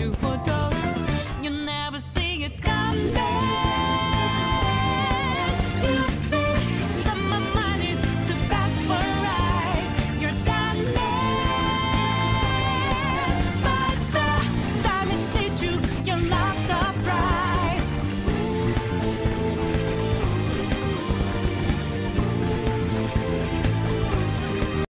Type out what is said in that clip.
too for. You never see it coming.